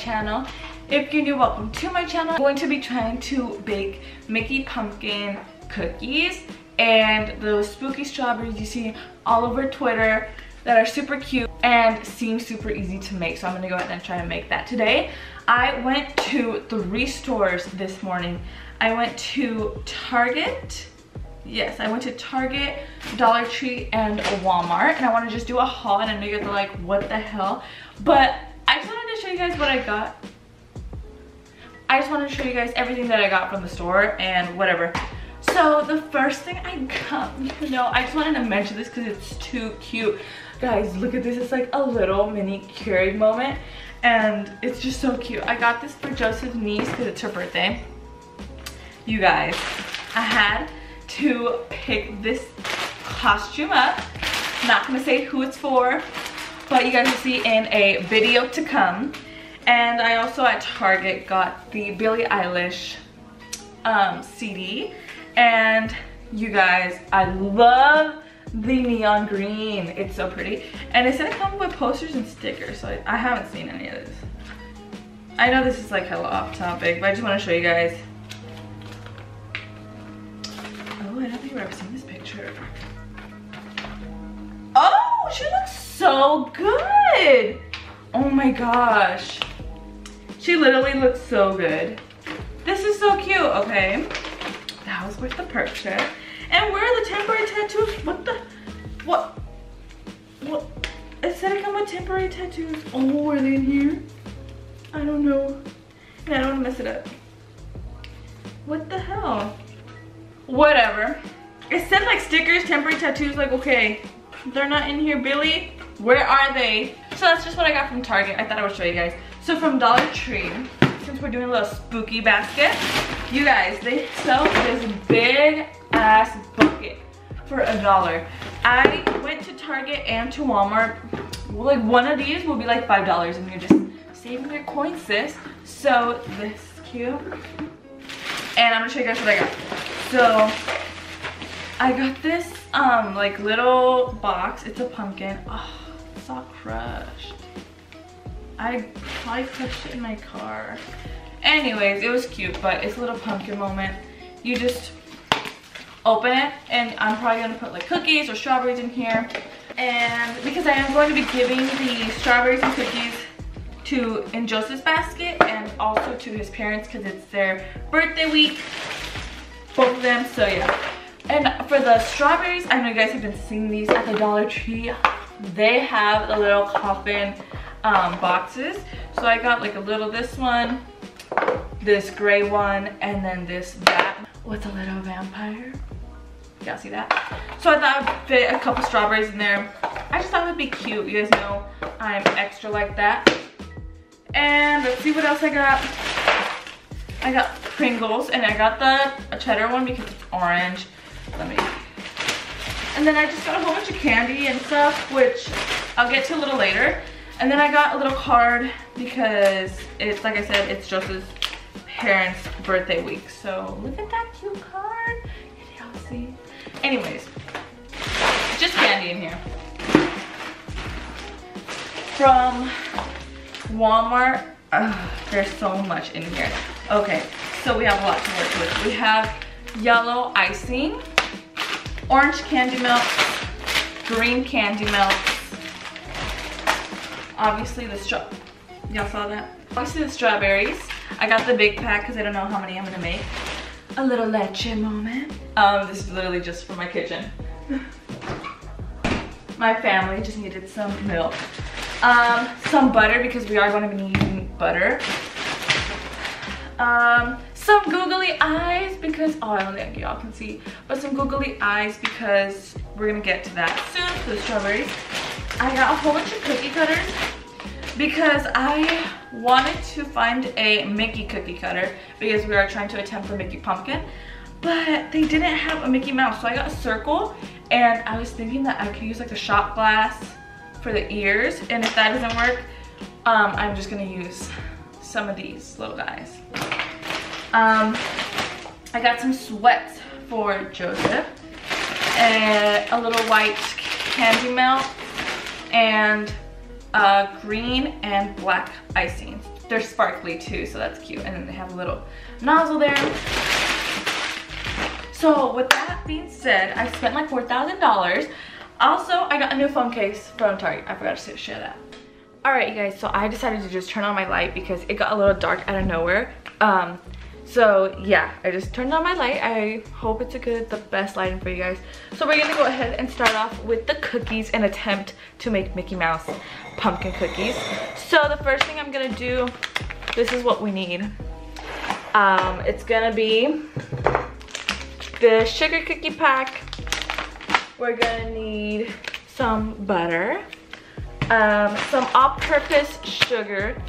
channel. If you're new, welcome to my channel. I'm going to be trying to bake Mickey pumpkin cookies and those spooky strawberries you see all over Twitter that are super cute and seem super easy to make. So I'm gonna go ahead and try to make that today. I went to three stores this morning. I went to Target, yes, I went to Target, Dollar Tree, and Walmart. And I wanna just do a haul and I know you're like, what the hell? But I just wanted to show you guys what I got. I just wanted to show you guys everything that I got from the store and whatever. So the first thing I got, you know, I just wanted to mention this because it's too cute. Guys, look at this. It's like a little mini Keurig moment and it's just so cute. I got this for Joseph's niece because it's her birthday. You guys, I had to pick this costume up. Not gonna say who it's for, but you guys will see in a video to come. And I also at Target got the Billie Eilish um, CD. And you guys, I love the neon green. It's so pretty. And it said it comes with posters and stickers, so I, I haven't seen any of this. I know this is like hella off topic, but I just want to show you guys. Oh, I don't think I've ever seen this picture. Oh, she looks so good. Oh my gosh. She literally looks so good. This is so cute, okay. Was worth the purchase. And where are the temporary tattoos? What the, what, what? It said it come with temporary tattoos. Oh, are they in here? I don't know. And I don't wanna mess it up. What the hell? Whatever. It said like stickers, temporary tattoos, like okay, they're not in here, Billie. Where are they? So that's just what I got from Target. I thought I would show you guys. So from Dollar Tree, since we're doing a little spooky basket, you guys, they sell this big ass bucket for a dollar. I went to Target and to Walmart. Like one of these will be like $5 and you're just saving your coins, sis. So this is cute. And I'm gonna show you guys what I got. So I got this um like little box. It's a pumpkin. Oh, it's all crushed. I probably crushed it in my car. Anyways, it was cute, but it's a little pumpkin moment. You just open it, and I'm probably gonna put like cookies or strawberries in here. And because I am going to be giving the strawberries and cookies to in Joseph's basket and also to his parents because it's their birthday week, both of them, so yeah. And for the strawberries, I know you guys have been seeing these at the Dollar Tree. They have the little coffin um, boxes. So I got like a little this one, this gray one, and then this bat with a little vampire. Y'all see that? So I thought I'd fit a couple strawberries in there. I just thought it would be cute. You guys know I'm extra like that. And let's see what else I got. I got Pringles and I got the cheddar one because it's orange. Let me. And then I just got a whole bunch of candy and stuff, which I'll get to a little later. And then I got a little card because it's, like I said, it's Joseph's parents' birthday week. So look at that cute card. Can y'all see? Anyways, just candy in here. From Walmart, Ugh, there's so much in here. Okay, so we have a lot to work with. We have yellow icing, orange candy melt, green candy melt, obviously the straw, y'all saw that? Obviously the strawberries. I got the big pack because I don't know how many I'm gonna make. A little leche moment. Um, this is literally just for my kitchen. my family just needed some milk. Um, some butter because we are to be needing butter. Um, some googly eyes because, oh, I don't think y'all can see, but some googly eyes because we're gonna get to that soon for the strawberries. I got a whole bunch of cookie cutters because I wanted to find a Mickey cookie cutter because we are trying to attempt the Mickey pumpkin, but they didn't have a Mickey Mouse. So I got a circle and I was thinking that I could use like a shot glass for the ears. And if that doesn't work, um, I'm just gonna use some of these little guys. Um, I got some sweats for Joseph and a little white candy melt and uh, green and black icing. They're sparkly too, so that's cute. And then they have a little nozzle there. So with that being said, I spent like $4,000. Also, I got a new phone case from Target. I forgot to share that. All right, you guys, so I decided to just turn on my light because it got a little dark out of nowhere. Um, so yeah, I just turned on my light. I hope it's a good, the best lighting for you guys. So we're gonna go ahead and start off with the cookies and attempt to make Mickey Mouse pumpkin cookies. So the first thing I'm gonna do, this is what we need. Um, it's gonna be the sugar cookie pack. We're gonna need some butter, um, some all-purpose sugar,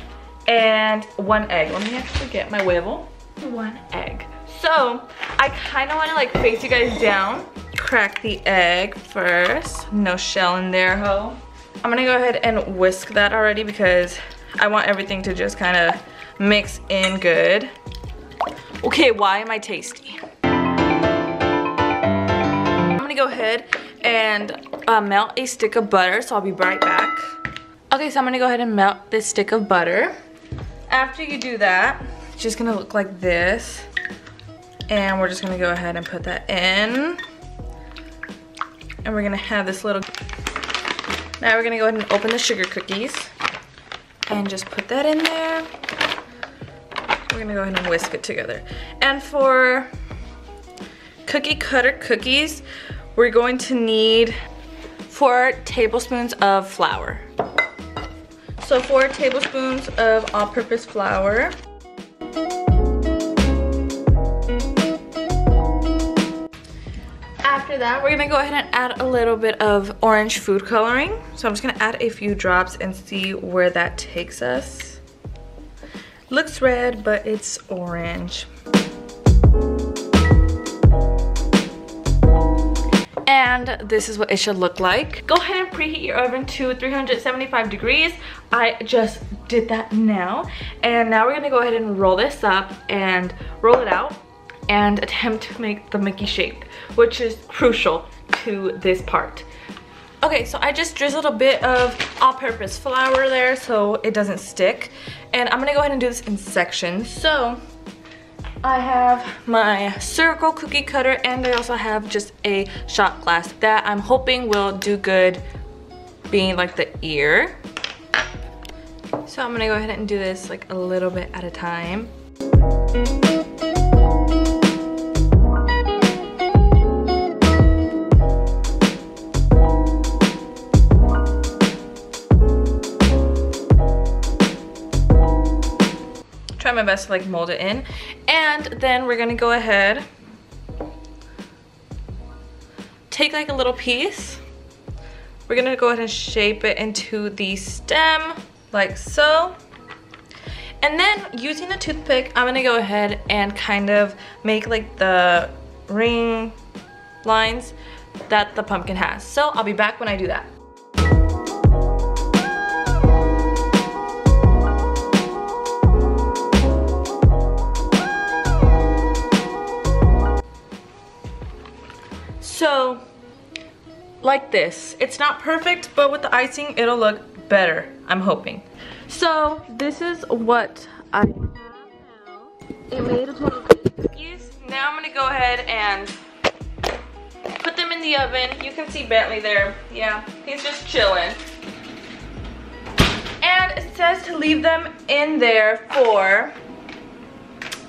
and one egg. Let me actually get my Wibble. One egg. So, I kind of want to like face you guys down. Crack the egg first. No shell in there, ho. I'm gonna go ahead and whisk that already because I want everything to just kind of mix in good. Okay, why am I tasty? I'm gonna go ahead and uh, melt a stick of butter, so I'll be right back. Okay, so I'm gonna go ahead and melt this stick of butter. After you do that, just gonna look like this. And we're just gonna go ahead and put that in. And we're gonna have this little, now we're gonna go ahead and open the sugar cookies. And just put that in there. We're gonna go ahead and whisk it together. And for cookie cutter cookies, we're going to need four tablespoons of flour. So four tablespoons of all-purpose flour. After that, we're gonna go ahead and add a little bit of orange food coloring. So I'm just gonna add a few drops and see where that takes us. Looks red, but it's orange. and this is what it should look like. Go ahead and preheat your oven to 375 degrees. I just did that now. And now we're gonna go ahead and roll this up and roll it out and attempt to make the Mickey shape, which is crucial to this part. Okay, so I just drizzled a bit of all-purpose flour there so it doesn't stick. And I'm gonna go ahead and do this in sections. So I have my circle cookie cutter and I also have just a shot glass that I'm hoping will do good being like the ear. So I'm gonna go ahead and do this like a little bit at a time. Try my best to like mold it in. And then we're gonna go ahead, take like a little piece. We're gonna go ahead and shape it into the stem like so. And then using the toothpick, I'm gonna go ahead and kind of make like the ring lines that the pumpkin has. So I'll be back when I do that. Like this. It's not perfect, but with the icing, it'll look better, I'm hoping. So, this is what I have now. It made a total cookies. Now I'm gonna go ahead and put them in the oven. You can see Bentley there. Yeah, he's just chilling. And it says to leave them in there for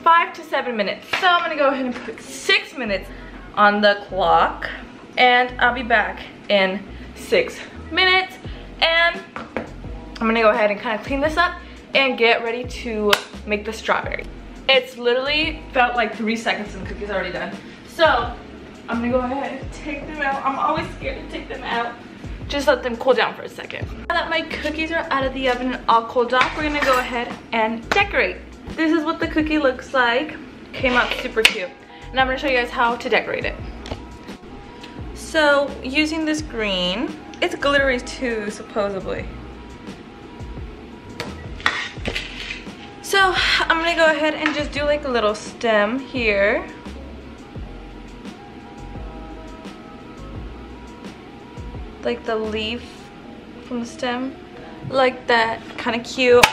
five to seven minutes. So I'm gonna go ahead and put six minutes on the clock and I'll be back in six minutes and I'm gonna go ahead and kind of clean this up and get ready to make the strawberry. It's literally felt like three seconds and the cookie's already done. So I'm gonna go ahead and take them out. I'm always scared to take them out. Just let them cool down for a second. Now that my cookies are out of the oven and all cooled off, we're gonna go ahead and decorate. This is what the cookie looks like. Came out super cute and I'm gonna show you guys how to decorate it. So using this green, it's glittery too, supposedly. So I'm gonna go ahead and just do like a little stem here. Like the leaf from the stem. Like that, kind of cute.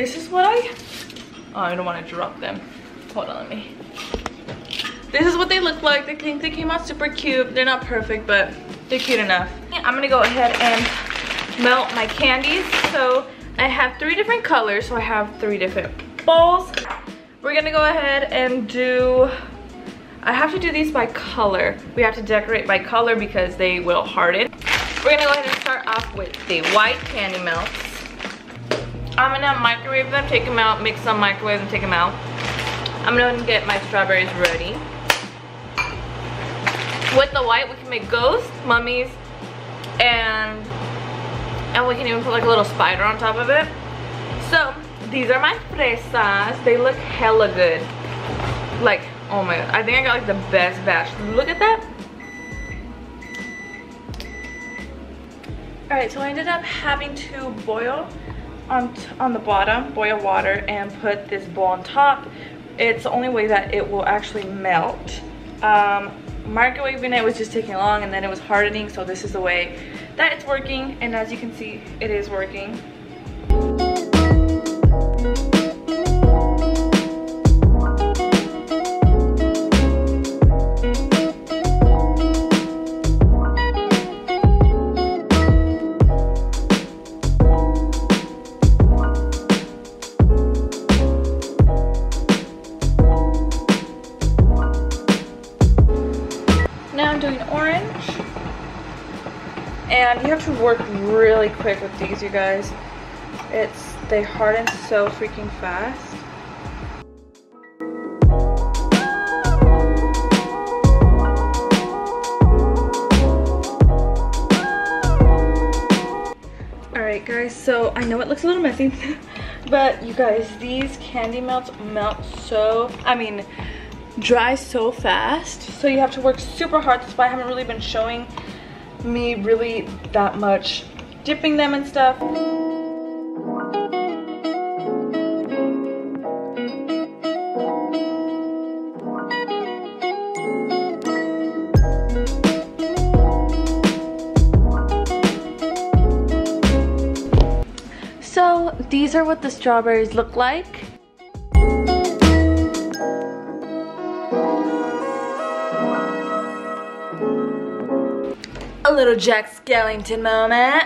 This is what I, oh, I don't want to drop them. Hold on, let me. This is what they look like. I think they came out super cute. They're not perfect, but they're cute enough. I'm gonna go ahead and melt my candies. So I have three different colors, so I have three different balls. We're gonna go ahead and do, I have to do these by color. We have to decorate by color because they will harden. We're gonna go ahead and start off with the white candy melts. I'm gonna microwave them, take them out, mix some microwave and take them out. I'm gonna get my strawberries ready. With the white, we can make ghosts, mummies, and and we can even put like a little spider on top of it. So, these are my fresas. They look hella good. Like, oh my god, I think I got like the best batch. Look at that. All right, so I ended up having to boil on, on the bottom, boil water and put this bowl on top. It's the only way that it will actually melt. Um, microwaving it was just taking long and then it was hardening, so this is the way that it's working. And as you can see, it is working. And you have to work really quick with these, you guys. It's, they harden so freaking fast. Alright guys, so I know it looks a little messy, but you guys, these candy melts melt so, I mean, dry so fast. So you have to work super hard. That's why I haven't really been showing me really that much dipping them and stuff. So these are what the strawberries look like. Little Jack Skellington moment.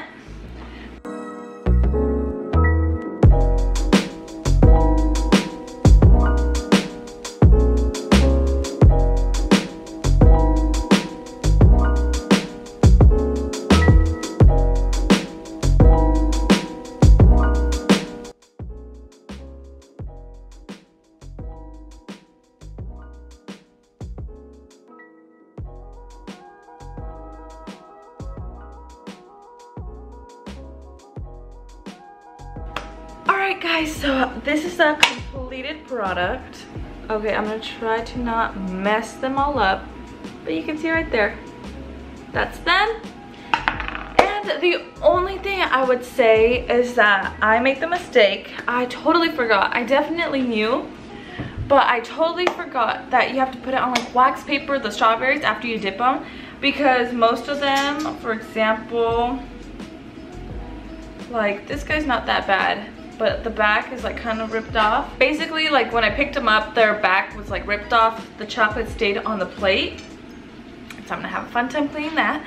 Alright guys, so this is a completed product. Okay, I'm gonna try to not mess them all up. But you can see right there, that's them. And the only thing I would say is that I made the mistake. I totally forgot. I definitely knew, but I totally forgot that you have to put it on like wax paper, the strawberries, after you dip them. Because most of them, for example, like this guy's not that bad but the back is like kind of ripped off. Basically, like when I picked them up, their back was like ripped off. The chocolate stayed on the plate. So I'm gonna have a fun time cleaning that.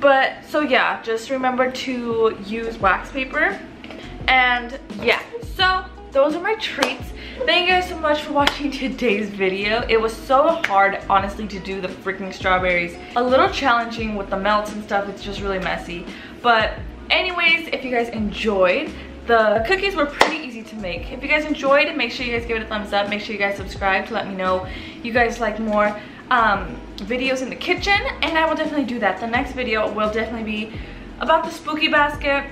But so yeah, just remember to use wax paper. And yeah, so those are my treats. Thank you guys so much for watching today's video. It was so hard, honestly, to do the freaking strawberries. A little challenging with the melts and stuff. It's just really messy. But anyways, if you guys enjoyed, the cookies were pretty easy to make. If you guys enjoyed, make sure you guys give it a thumbs up. Make sure you guys subscribe to let me know you guys like more um, videos in the kitchen and I will definitely do that. The next video will definitely be about the spooky basket,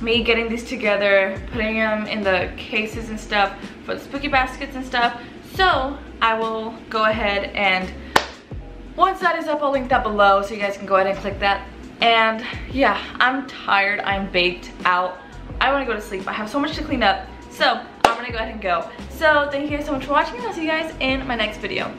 me getting these together, putting them in the cases and stuff for the spooky baskets and stuff. So I will go ahead and once that is up, I'll link that below so you guys can go ahead and click that. And yeah, I'm tired, I'm baked out. I wanna go to sleep. I have so much to clean up. So I'm gonna go ahead and go. So thank you guys so much for watching. I'll see you guys in my next video.